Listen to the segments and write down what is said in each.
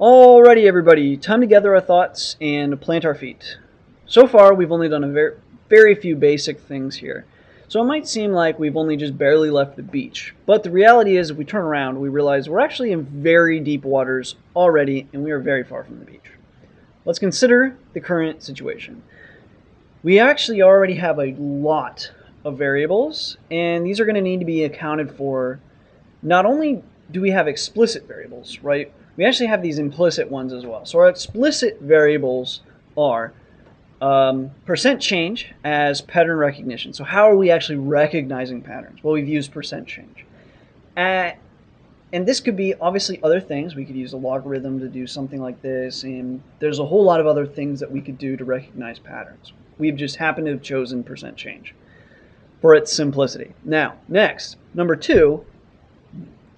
Alrighty everybody, time to gather our thoughts and plant our feet. So far we've only done a very, very few basic things here. So it might seem like we've only just barely left the beach. But the reality is if we turn around we realize we're actually in very deep waters already and we are very far from the beach. Let's consider the current situation. We actually already have a lot of variables and these are going to need to be accounted for. Not only do we have explicit variables, right? we actually have these implicit ones as well. So our explicit variables are um, percent change as pattern recognition. So how are we actually recognizing patterns? Well, we've used percent change. And this could be obviously other things. We could use a logarithm to do something like this, and there's a whole lot of other things that we could do to recognize patterns. We've just happened to have chosen percent change for its simplicity. Now, next, number two,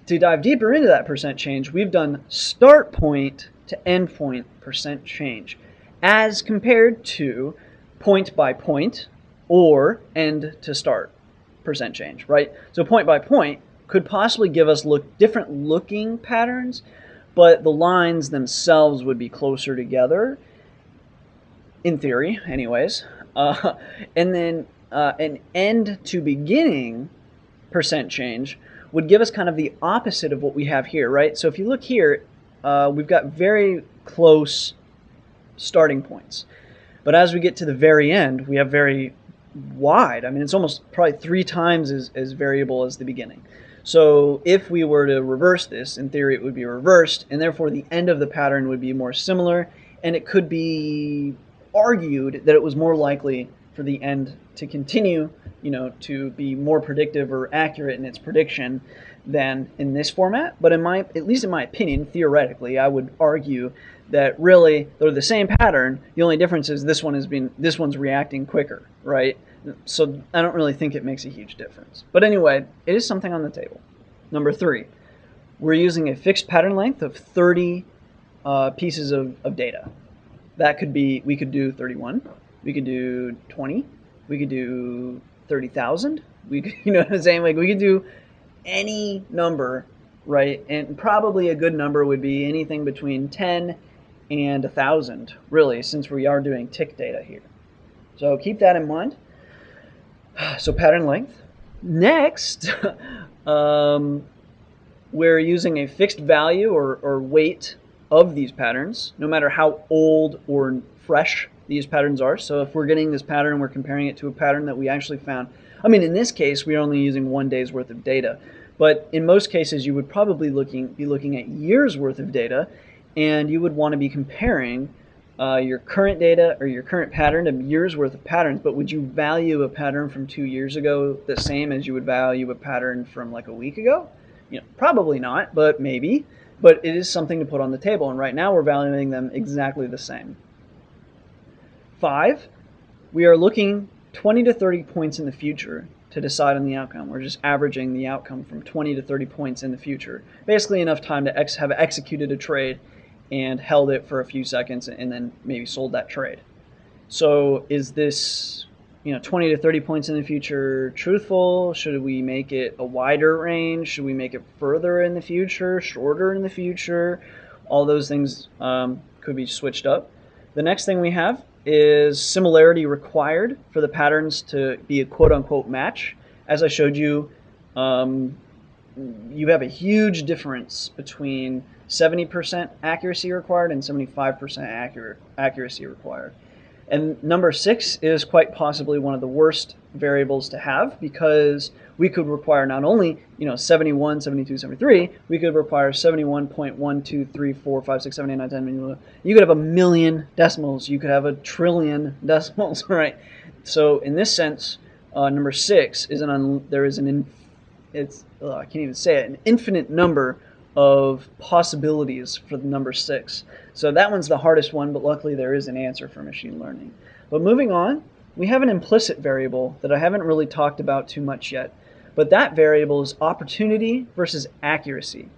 to dive deeper into that percent change, we've done start point to end point percent change as compared to point by point or end to start percent change, right? So point by point could possibly give us look different looking patterns, but the lines themselves would be closer together in theory anyways. Uh, and then uh, an end to beginning percent change would give us kind of the opposite of what we have here, right? So if you look here, uh, we've got very close starting points. But as we get to the very end, we have very wide. I mean, it's almost probably three times as, as variable as the beginning. So if we were to reverse this, in theory it would be reversed, and therefore the end of the pattern would be more similar, and it could be argued that it was more likely for the end to continue, you know, to be more predictive or accurate in its prediction than in this format. But in my, at least in my opinion, theoretically, I would argue that really they're the same pattern. The only difference is this one has been, this one's reacting quicker, right? So I don't really think it makes a huge difference. But anyway, it is something on the table. Number three, we're using a fixed pattern length of 30 uh, pieces of, of data. That could be, we could do 31, we could do 20. We could do 30,000. We could, you know what I'm saying? Like we could do any number, right? And probably a good number would be anything between 10 and 1,000, really, since we are doing tick data here. So keep that in mind. So pattern length. Next, um, we're using a fixed value or, or weight of these patterns, no matter how old or fresh these patterns are. So if we're getting this pattern, we're comparing it to a pattern that we actually found. I mean, in this case, we're only using one day's worth of data. But in most cases, you would probably looking, be looking at years worth of data, and you would want to be comparing uh, your current data or your current pattern to years worth of patterns. But would you value a pattern from two years ago the same as you would value a pattern from like a week ago? You know, probably not, but maybe. But it is something to put on the table, and right now we're valuing them exactly the same. Five, we are looking 20 to 30 points in the future to decide on the outcome. We're just averaging the outcome from 20 to 30 points in the future. Basically enough time to ex have executed a trade and held it for a few seconds and then maybe sold that trade. So is this you know 20 to 30 points in the future truthful? Should we make it a wider range? Should we make it further in the future, shorter in the future? All those things um, could be switched up. The next thing we have is similarity required for the patterns to be a quote-unquote match. As I showed you, um, you have a huge difference between 70% accuracy required and 75% accurate accuracy required. And number six is quite possibly one of the worst variables to have because we could require not only, you know, 71, 72, 73, we could require 71.12345678910. You could have a million decimals. You could have a trillion decimals, right? So in this sense, uh, number six is an un, there is an in, it's uh, I can't even say it an infinite number of possibilities for the number six. So that one's the hardest one, but luckily there is an answer for machine learning. But moving on, we have an implicit variable that I haven't really talked about too much yet. But that variable is opportunity versus accuracy.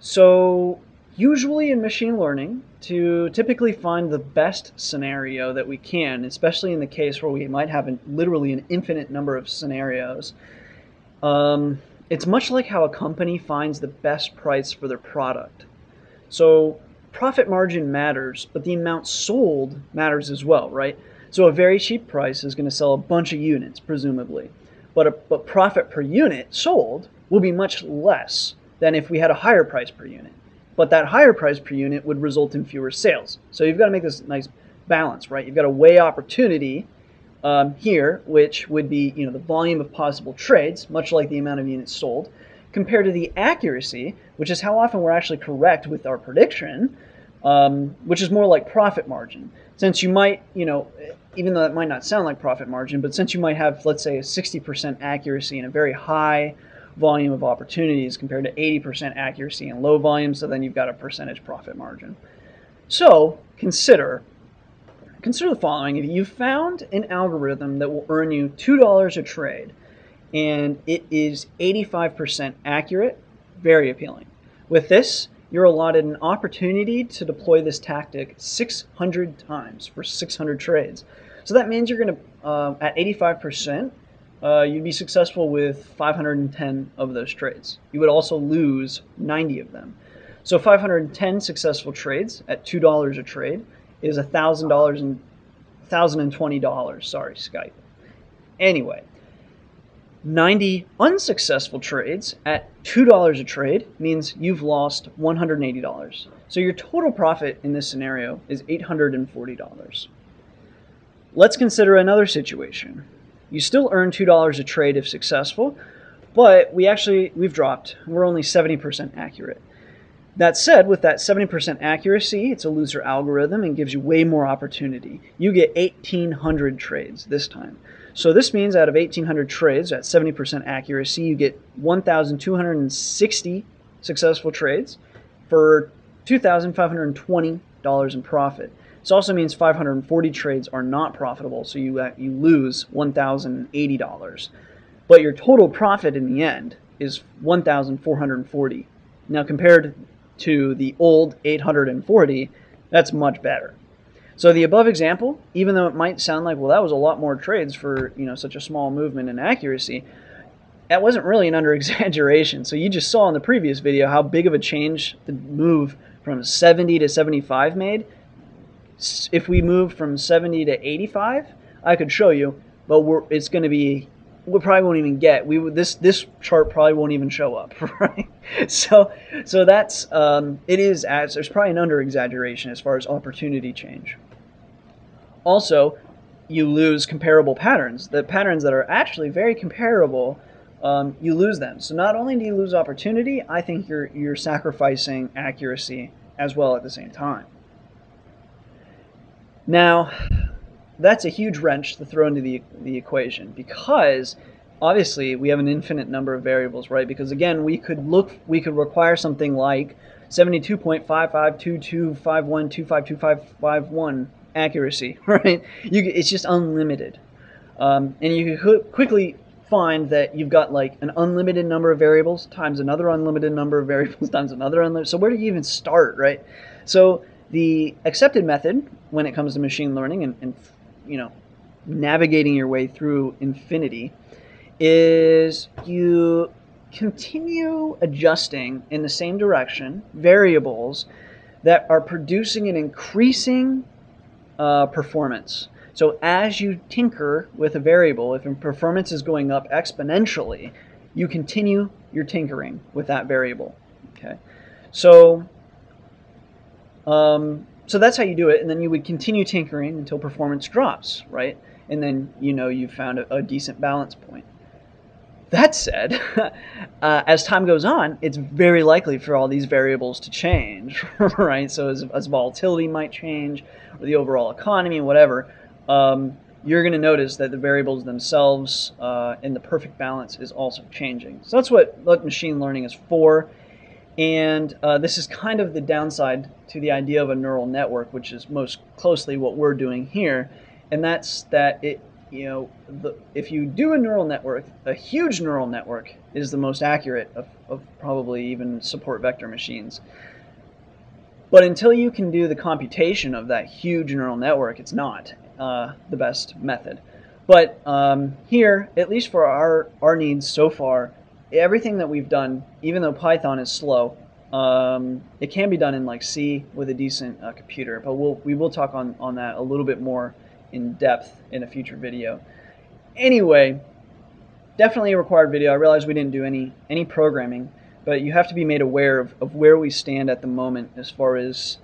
So usually in machine learning to typically find the best scenario that we can, especially in the case where we might have an, literally an infinite number of scenarios. Um, it's much like how a company finds the best price for their product. So profit margin matters, but the amount sold matters as well, right? So a very cheap price is going to sell a bunch of units, presumably. But, a, but profit per unit sold will be much less than if we had a higher price per unit. But that higher price per unit would result in fewer sales. So you've got to make this nice balance, right? You've got to weigh opportunity um, here, which would be you know the volume of possible trades, much like the amount of units sold, compared to the accuracy, which is how often we're actually correct with our prediction, um, which is more like profit margin. Since you might, you know, even though that might not sound like profit margin, but since you might have, let's say, a 60% accuracy in a very high volume of opportunities compared to 80% accuracy in low volume, so then you've got a percentage profit margin. So consider consider the following. If you found an algorithm that will earn you $2 a trade and it is 85% accurate, very appealing. With this, you're allotted an opportunity to deploy this tactic 600 times for 600 trades. So that means you're going to, uh, at 85%, uh, you'd be successful with 510 of those trades. You would also lose 90 of them. So 510 successful trades at $2 a trade is $1,000 and $1,020. Sorry, Skype. Anyway, 90 unsuccessful trades at $2 a trade means you've lost $180. So your total profit in this scenario is $840. Let's consider another situation. You still earn $2 a trade if successful, but we actually, we've dropped. We're only 70% accurate. That said, with that 70% accuracy, it's a looser algorithm and gives you way more opportunity. You get 1,800 trades this time. So this means out of 1,800 trades at 70% accuracy, you get 1,260 successful trades for $2,520 in profit. This also means 540 trades are not profitable, so you, uh, you lose $1,080. But your total profit in the end is 1,440. Now compared to the old 840, that's much better. So the above example, even though it might sound like, well, that was a lot more trades for you know such a small movement in accuracy, that wasn't really an under exaggeration. So you just saw in the previous video how big of a change the move from 70 to 75 made. If we move from 70 to 85, I could show you, but it's going to be we probably won't even get. We this this chart probably won't even show up, right? So so that's um, it is as there's probably an under exaggeration as far as opportunity change. Also, you lose comparable patterns. The patterns that are actually very comparable, um, you lose them. So not only do you lose opportunity, I think you're you're sacrificing accuracy as well at the same time. Now, that's a huge wrench to throw into the, the equation because obviously we have an infinite number of variables, right? Because again, we could look, we could require something like 72.552251252551 accuracy, right? You, it's just unlimited. Um, and you could quickly find that you've got like an unlimited number of variables times another unlimited number of variables times another unlimited. So where do you even start, right? So the accepted method when it comes to machine learning and, and you know, navigating your way through infinity is you continue adjusting in the same direction variables that are producing an increasing uh, performance. So as you tinker with a variable, if performance is going up exponentially, you continue your tinkering with that variable. Okay, so um, so that's how you do it, and then you would continue tinkering until performance drops, right? And then you know you've found a, a decent balance point. That said, uh, as time goes on, it's very likely for all these variables to change, right? So as, as, volatility might change, or the overall economy, whatever, um, you're going to notice that the variables themselves uh, in the perfect balance is also changing. So that's what, what machine learning is for. And uh, this is kind of the downside to the idea of a neural network, which is most closely what we're doing here. And that's that it, you know, the, if you do a neural network, a huge neural network is the most accurate of, of probably even support vector machines. But until you can do the computation of that huge neural network, it's not uh, the best method. But um, here, at least for our, our needs so far, everything that we've done, even though Python is slow, um, it can be done in like C with a decent uh, computer. But we'll, we will talk on, on that a little bit more in depth in a future video. Anyway, definitely a required video. I realize we didn't do any, any programming, but you have to be made aware of, of where we stand at the moment as far as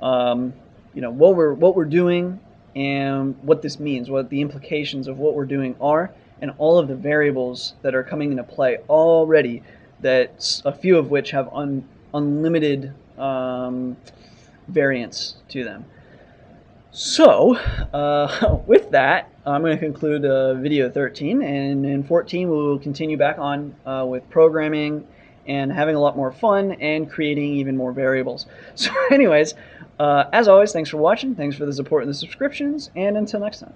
um, you know what we're what we're doing and what this means, what the implications of what we're doing are, and all of the variables that are coming into play already. That a few of which have un, unlimited um, variance to them. So, uh, with that, I'm going to conclude uh, video 13, and in 14 we will continue back on uh, with programming and having a lot more fun and creating even more variables. So anyways, uh, as always, thanks for watching, thanks for the support and the subscriptions, and until next time.